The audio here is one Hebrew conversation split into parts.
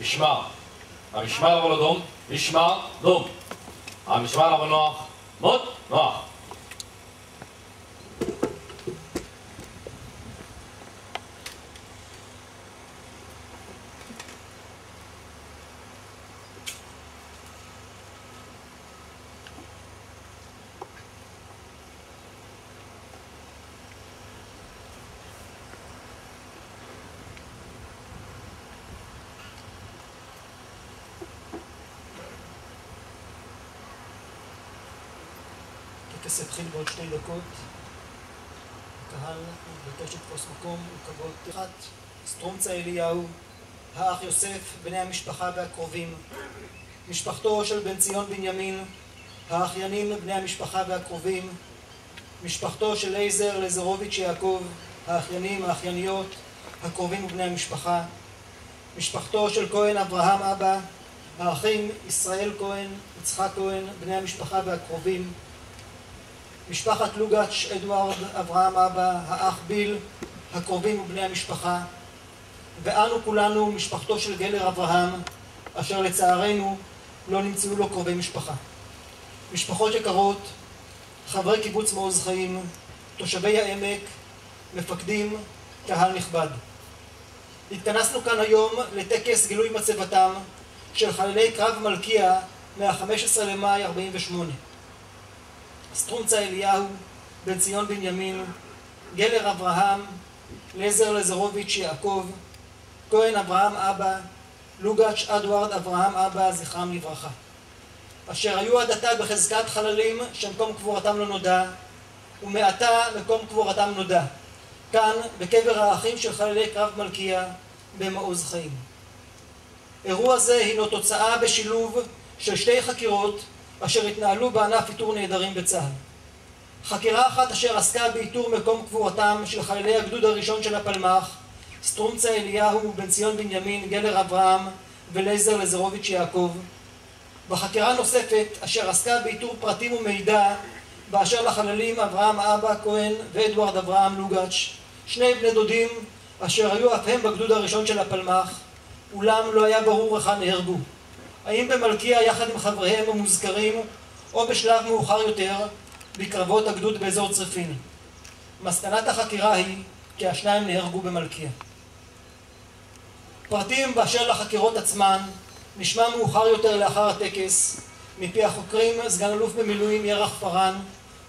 משמר. המשמר אבל אדום, משמר, דום. המשמר אבל נוח, מוט, נוח. הטקס יתחיל בעוד שתי דקות. הקהל מבקש לתפוס מקום וכבוד אחת. סטרומצה אליהו, האח יוסף, בני המשפחה והקרובים. משפחתו של בן ציון בנימין, האחיינים, בני המשפחה והקרובים. משפחתו של לייזר לזרוביץ' יעקב, האחיינים, האחייניות, הקרובים ובני המשפחה. משפחתו של כהן אברהם אבא, האחים ישראל כהן, יצחק כהן, בני המשפחה והקרובים. משפחת לוגאץ', אדוארד, אברהם אבא, האח ביל, הקרובים ובני המשפחה, ואנו כולנו משפחתו של גלר אברהם, אשר לצערנו לא נמצאו לו קרובי משפחה. משפחות יקרות, חברי קיבוץ מעוז חיים, תושבי העמק, מפקדים, קהל נכבד. התכנסנו כאן היום לטקס גילוי מצבתם של חללי קרב מלכיה מה-15 למאי 48. סטרונצה אליהו, בן ציון בנימין, גלר אברהם, לזר לזרוביץ' יעקב, כהן אברהם אבא, לוגאץ' אדוארד אברהם אבא, זכרם לברכה. אשר היו עד עתה בחזקת חללים שמקום קבורתם לא נודע, ומעתה מקום קבורתם נודע. כאן, בקבר האחים של חללי קרב מלכיה, במעוז חיים. אירוע זה הינו תוצאה בשילוב של שתי חקירות אשר התנהלו בענף איתור נעדרים בצה"ל. חקירה אחת אשר עסקה באיתור מקום קבורתם של חיילי הגדוד הראשון של הפלמ"ח, סטרומצה אליהו, בן ציון בנימין, גלר אברהם ולייזר לזרוביץ' יעקב. בחקירה נוספת אשר עסקה באיתור פרטים ומידע באשר לחללים אברהם אבא כהן ואדוארד אברהם לוגאץ', שני בני דודים אשר היו אף הם בגדוד הראשון של הפלמ"ח, אולם לא היה ברור היכן נהרגו. האם במלכיה יחד עם חבריהם המוזכרים, או בשלב מאוחר יותר, בקרבות הגדוד באזור צריפין. מסקנת החקירה היא כי השניים נהרגו במלכיה. פרטים באשר לחקירות עצמן נשמע מאוחר יותר לאחר הטקס מפי החוקרים סגן אלוף במילואים ירח פארן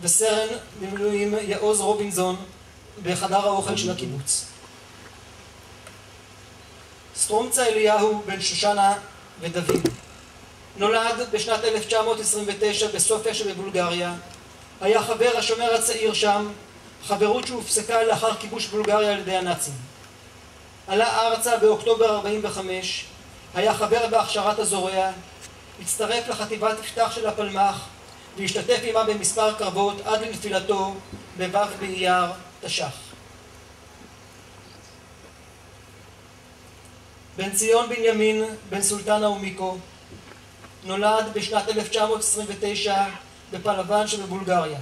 וסרן במילואים יעוז רובינזון בחדר האוכל של הקיבוץ. סטרומצה אליהו בן שושנה ודוד. נולד בשנת 1929 בסופיה שבבולגריה, היה חבר השומר הצעיר שם, חברות שהופסקה לאחר כיבוש בולגריה על ידי הנאצים. עלה ארצה באוקטובר 45, היה חבר בהכשרת הזורע, הצטרף לחטיבת יפתח של הפלמ"ח והשתתף עימה במספר קרבות עד לנפילתו בו' באייר תש"ח. בן ציון בנימין, בן סולטנה ומיקו, נולד בשנת 1929 בפלבן שבבולגריה.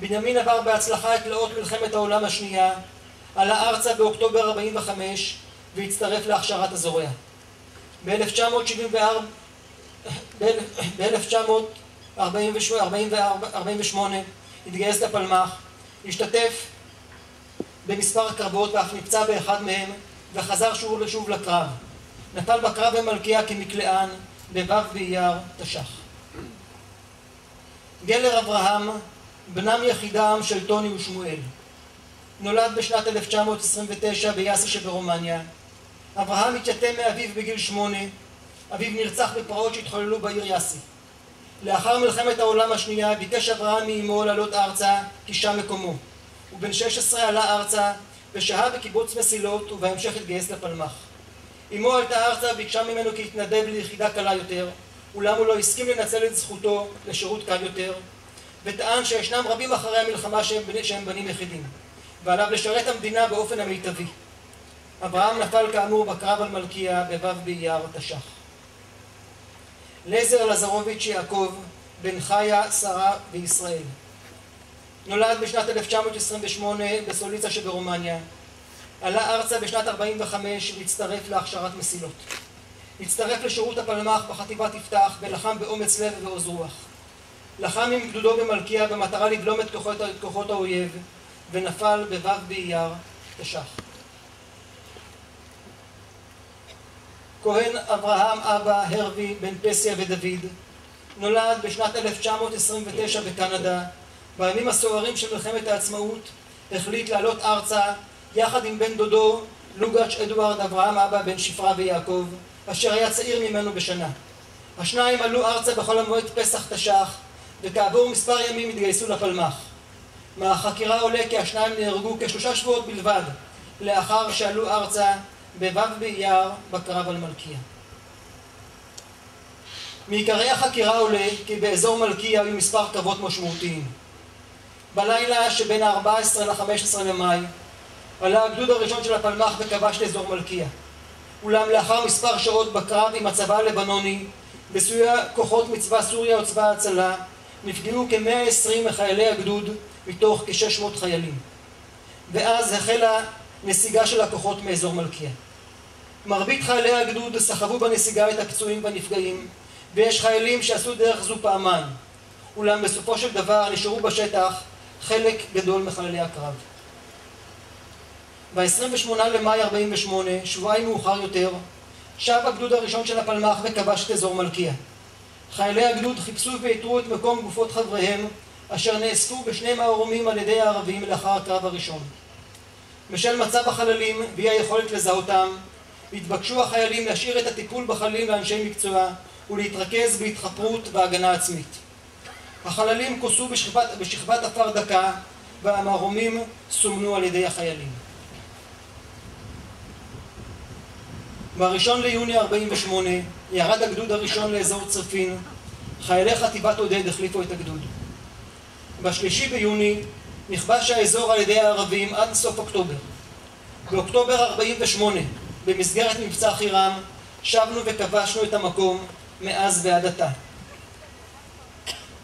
בנימין עבר בהצלחה את תלאות מלחמת העולם השנייה, עלה ארצה באוקטובר 45 והצטרף להכשרת הזורע. ב-1948 התגייס לפלמ"ח, השתתף במספר קרבות ואף נפצע באחד מהם וחזר שוב ושוב לקרב. נפל בקרב במלכיה כמקלען בו' באייר תש"ח. גלר אברהם, בנם יחידם של טוני ושמואל. נולד בשנת 1929 ביאסי שברומניה. אברהם התייתם מאביו בגיל שמונה. אביו נרצח בפרעות שהתחוללו בעיר יאסי. לאחר מלחמת העולם השנייה ביקש אברהם מאמו לעלות ארצה כי שם מקומו. הוא בן 16 עלה ארצה ושהה בקיבוץ מסילות ובהמשך התגייס לפלמ"ח. אמו עלתה ארצה וביקשה ממנו כי יתנדב ליחידה קלה יותר, אולם הוא לא הסכים לנצל את זכותו לשירות קל יותר, וטען שישנם רבים אחרי המלחמה שהם, שהם בנים יחידים, ועליו לשרת המדינה באופן המיטבי. אברהם נפל כאמור בקרב על מלכיה בו' באייר תש"ח. לזר לזרוביץ' יעקב, בן חיה, שרה וישראל. נולד בשנת 1928 בסוליצה שברומניה. עלה ארצה בשנת 45' והצטרף להכשרת מסילות. הצטרף לשירות הפלמ"ח בחטיבת יפתח ולחם באומץ לב ועוז רוח. לחם עם גדודו במלכיה במטרה לבלום את כוחות, את כוחות האויב ונפל בו' באייר תש"ח. כהן אברהם אבא הרווי בן פסיה ודוד נולד בשנת 1929 בקנדה בימים הסוערים של מלחמת העצמאות החליט לעלות ארצה יחד עם בן דודו לוגאץ' אדוארד אברהם אבא בן שפרה ויעקב אשר היה צעיר ממנו בשנה. השניים עלו ארצה בחול המועד פסח תש"ח וכעבור מספר ימים התגייסו לפלמ"ח. מהחקירה עולה כי השניים נהרגו כשלושה שבועות בלבד לאחר שעלו ארצה בו' באייר בקרב על מלכיה. מעיקרי החקירה עולה כי באזור מלכיה היו מספר קרבות משמעותיים. בלילה שבין ה-14 ל-15 למאי עלה הגדוד הראשון של הפלמ"ח וכבש לאזור מלכיה. אולם לאחר מספר שעות בקרב עם הצבא הלבנוני בסיוע כוחות מצבא סוריה וצבא ההצלה נפגעו כ-120 מחיילי הגדוד מתוך כ-600 חיילים. ואז החלה נסיגה של הכוחות מאזור מלכיה. מרבית חיילי הגדוד סחבו בנסיגה את הפצועים והנפגעים ויש חיילים שעשו דרך זו פעמיים אולם בסופו של דבר נשארו בשטח חלק גדול מחללי הקרב. ב-28 למאי 48, שבועיים מאוחר יותר, שב הגדוד הראשון של הפלמ"ח וכבש את אזור מלכיה. חיילי הגדוד חיפשו ואיתרו את מקום גופות חבריהם, אשר נאספו בשני מערומים על ידי הערבים לאחר הקרב הראשון. בשל מצב החללים ואי היכולת לזהותם, התבקשו החיילים להשאיר את הטיפול בחללים לאנשי מקצוע ולהתרכז בהתחפרות והגנה עצמית. החללים כוסו בשכבת, בשכבת עפר דקה והמערומים סומנו על ידי החיילים. ב-1 ליוני 48 ירד הגדוד הראשון לאזור צריפין, חיילי חטיבת עודד החליפו את הגדוד. בשלישי ביוני נכבש האזור על ידי הערבים עד סוף אוקטובר. באוקטובר 48, במסגרת מבצע חירם, שבנו וכבשנו את המקום מאז ועד עתה.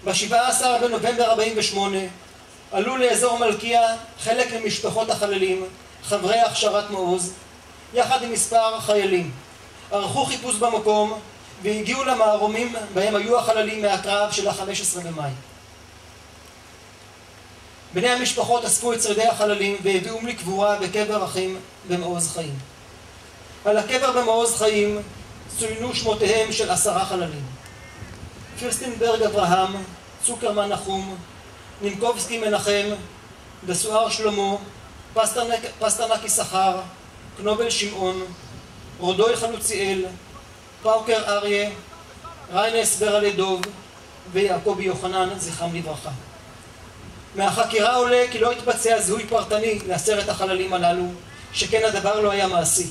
ב-17 בנובמבר 48 עלו לאזור מלכיה חלק ממשפחות החללים, חברי הכשרת מעוז, יחד עם מספר חיילים. ערכו חיפוש במקום והגיעו למערומים בהם היו החללים מהקרב של ה-15 במאי. בני המשפחות אספו את שרידי החללים והביאום לקבורה בקבר אחים במעוז חיים. על הקבר במעוז חיים צוינו שמותיהם של עשרה חללים. פירסטינברג אברהם, צוקרמן נחום, נינקובסקי מנחם, דסואר שלמה, פסטרנק, פסטרנק יששכר, קנובל שמעון, רודוי חלוציאל, פאוקר אריה, ריינס ברלה דוב ויעקבי יוחנן, זכרם לברכה. מהחקירה עולה כי לא התבצע זיהוי פרטני לעשרת החללים הללו, שכן הדבר לא היה מעשי.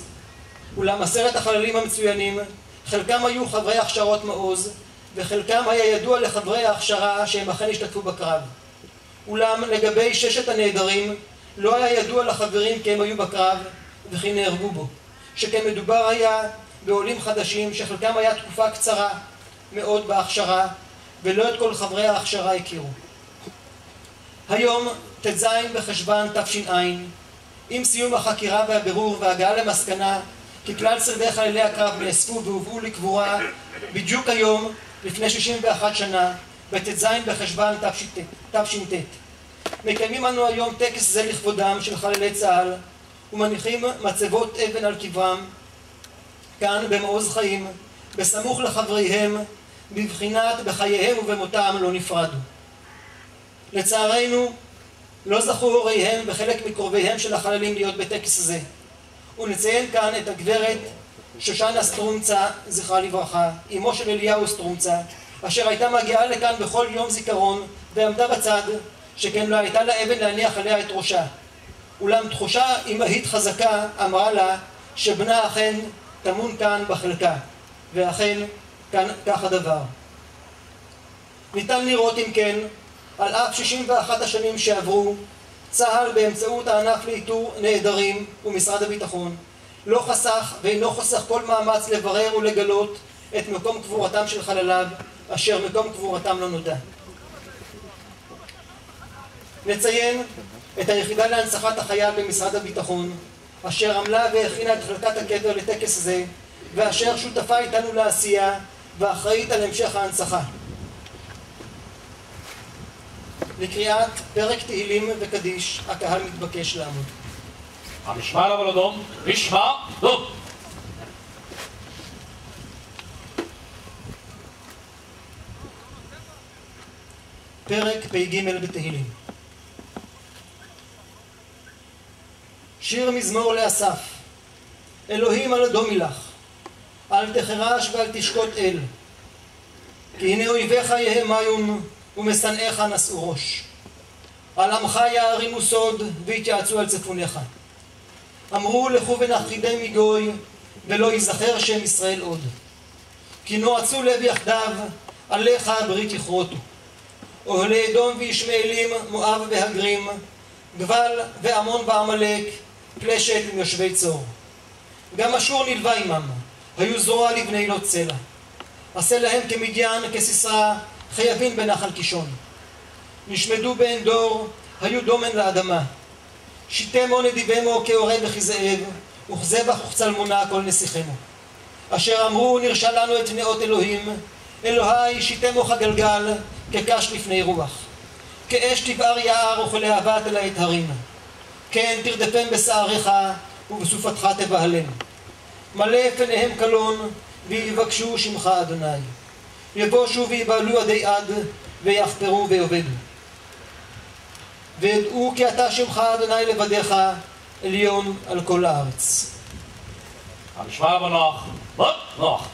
אולם עשרת החללים המצוינים, חלקם היו חברי הכשרות מעוז, וחלקם היה ידוע לחברי ההכשרה שהם אכן השתתפו בקרב. אולם לגבי ששת הנעדרים, לא היה ידוע לחברים כי הם היו בקרב וכי נהרגו בו. שכן מדובר היה בעולים חדשים שחלקם היה תקופה קצרה מאוד בהכשרה, ולא את כל חברי ההכשרה הכירו. היום, ט"ז בחשוון תש"ע, עם סיום החקירה והבירור והגעה למסקנה כי כלל שרידי חללי הקרב נאספו והובאו לקבורה בדיוק היום, לפני 61 שנה, בט"ז בחשוון תש"ט. מקיימים אנו היום טקס זה לכבודם של חללי צה"ל ומניחים מצבות אבן על קברם כאן במעוז חיים, בסמוך לחבריהם, בבחינת בחייהם ובמותם לא נפרדו. לצערנו, לא זכו הוריהם וחלק מקרוביהם של החללים להיות בטקס זה. ונציין כאן את הגברת שושנה סטרומצה, זכרה לברכה, אמו של אליהו סטרומצה, אשר הייתה מגיעה לכאן בכל יום זיכרון ועמדה בצד, שכן לא הייתה לה אבן להניח עליה את ראשה. אולם תחושה אמהית חזקה אמרה לה שבנה אכן טמון כאן בחלקה, ואכן כאן כך הדבר. ניתן לראות אם כן, על אף 61 השנים שעברו, צה"ל באמצעות הענף לאיתור נעדרים ומשרד הביטחון לא חסך ואינו חוסך כל מאמץ לברר ולגלות את מקום קבורתם של חלליו אשר מקום קבורתם לא נודע. נציין את היחידה להנצחת החייל במשרד הביטחון אשר עמלה והכינה את חלקת הקבר לטקס זה ואשר שותפה איתנו לעשייה ואחראית על המשך ההנצחה. לקריאת פרק תהילים וקדיש, הקהל מתבקש לעמוד. המשמר אבל אדום, נשמע, דום. פרק פ"ג בתהילים. שיר מזמור לאסף. אלוהים על אדומי לך אל תחרש ואל תשקוט אל. כי הנה אויביך יהמיון ומשנאיך נשאו ראש. על עמך יערימו סוד ויתייעצו על צפוניך אמרו לכו ונכחידי מגוי ולא ייזכר שם ישראל עוד כי נועצו לב יחדיו עליך ברית יכרותו אוהלי אדום וישמעאלים, מואב והגרים, גבל ועמון ועמלק, פלשת עם יושבי צור. גם אשור נלווה עמם, היו זרוע לבני לא צלע. עשה להם כמדיין, כסיסרא, חייבים בנחל קישון. נשמדו בעין דור, היו דומן לאדמה. שיתמו נדיבמו כעורב וכזאב, וכזבח וכצלמונה כל נסיכמו. אשר אמרו נרשע לנו את נאות אלוהים, אלוהי שיתמו כגלגל, כקש לפני רוח. כאש תבער יער וכלהבת אל את הרים. כן תרדפם בשעריך ובסופתך תבהלם. מלא פניהם קלון ויבקשו שמך אדוני. יבושו ויבהלו עדי עד ויחפרו ויאבדו. וידעו כי אתה שמך אדוני לבדיך עליון על כל הארץ. המשמר אבל נוח, מות, נוח.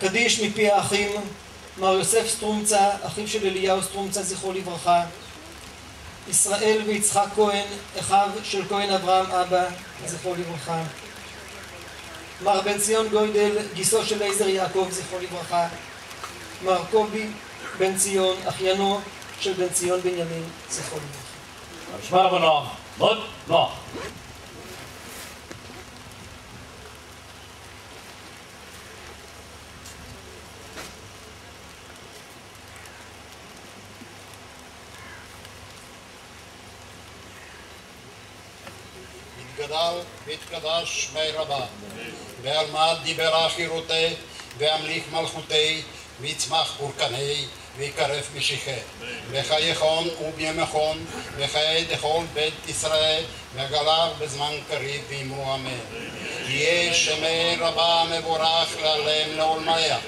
קדיש מפי האחים מר יוסף סטרומצה, אחיו של אליהו סטרומצה, זכרו לברכה, ישראל ויצחק כהן, אחיו של כהן אברהם אבא, זכרו לברכה, מר בן ציון גוידל, גיסו של לייזר יעקב, זכרו לברכה, מר קובי בן ציון, אחיינו של בן ציון בנימין, זכרו לברכה. המשמר אבל נוח, מות, נוח. יתגדל ויתקדש שמי רבה. ועל מה דיברה חירותי, והמליך מלכותי, ויצמח פורקני, ויקרף משיחי. וחייכון ובימכון, וחיי דכל בית ישראל, וגלר בזמן קריב ואמרו אמן. יהיה שמי רבה מבורך לעלם לעולמיה.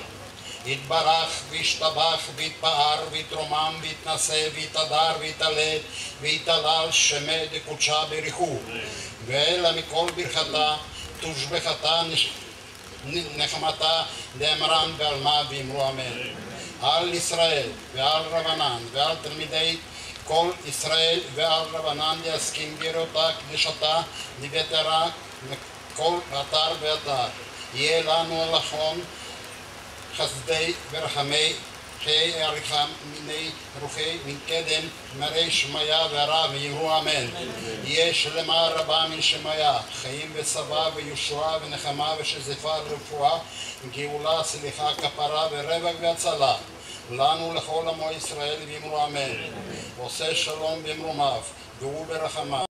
יתברך וישתבח ויתפאר ויתרומם ויתנשא ויתהדר ויתעלה ויתהלל שמי דקודשה בריחו ואלה מכל ברכתה תושבחתה נחמתה לאמרם ועל מה ואמרו אמן על ישראל ועל רבנן ועל תלמידי כל ישראל ועל רבנן להסכים בראותה קדושתה לבטרה מכל אתר ואתר. יהיה לנו לחון חסדי ורחמי חיי עריכה מיני רוחי מן קדם מראה שמיה והרע ויהיו אמן. יהיה שלמה רבה מן שמיה, חיים וצבא וישועה ונחמה ושזפה רפואה, גאולה, סליחה, כפרה ורווח והצלה. לנו לכל עמו ישראל ואמרו אמן. עושה שלום במרומיו, והוא ברחמיו.